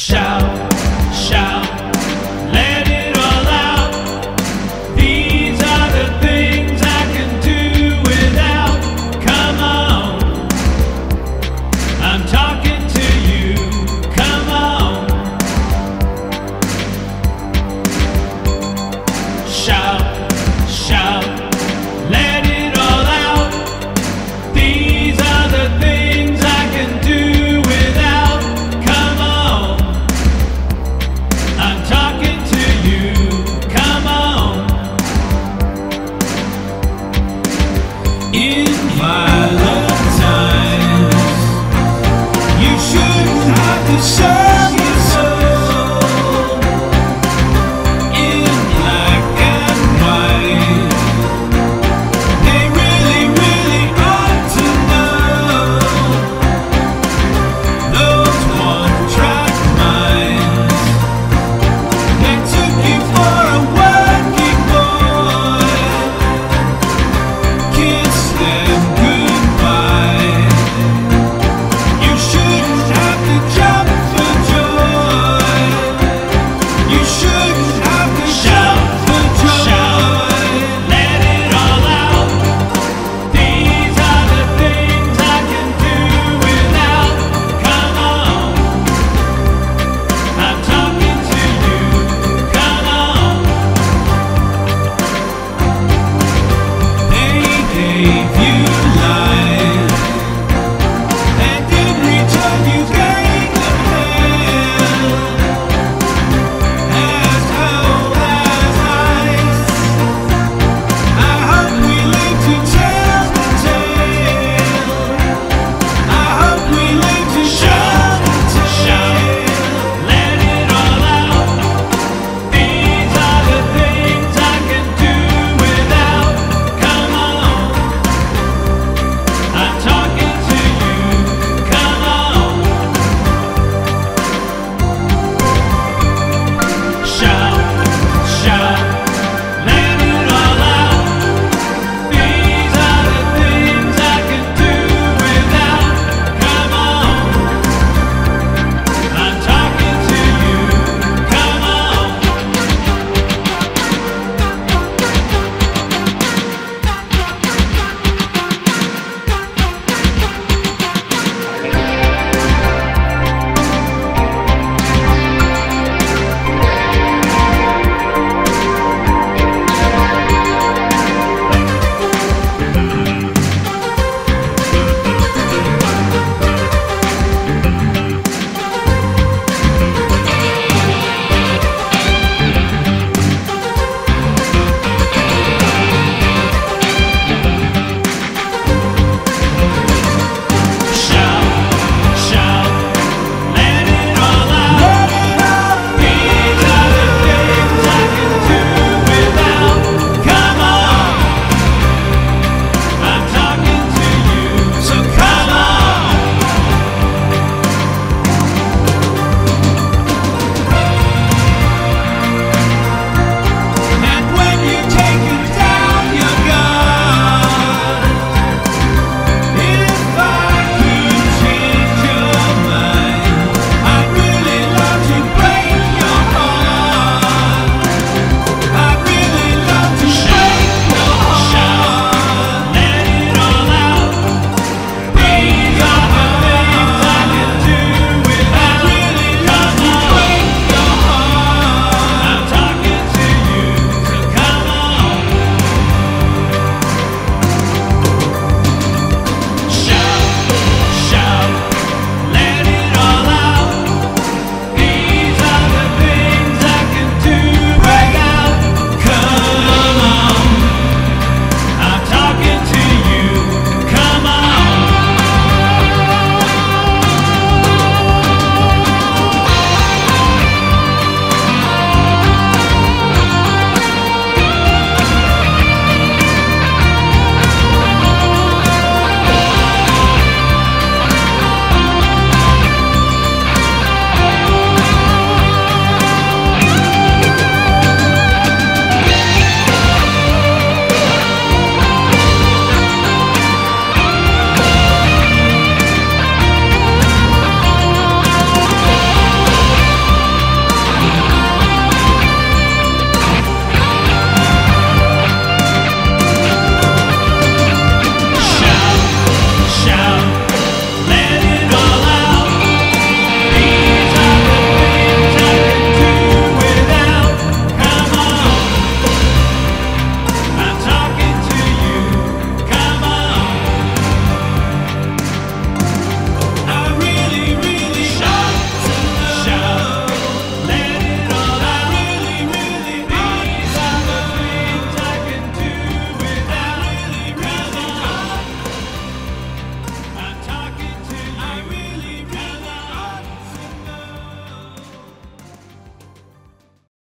shout.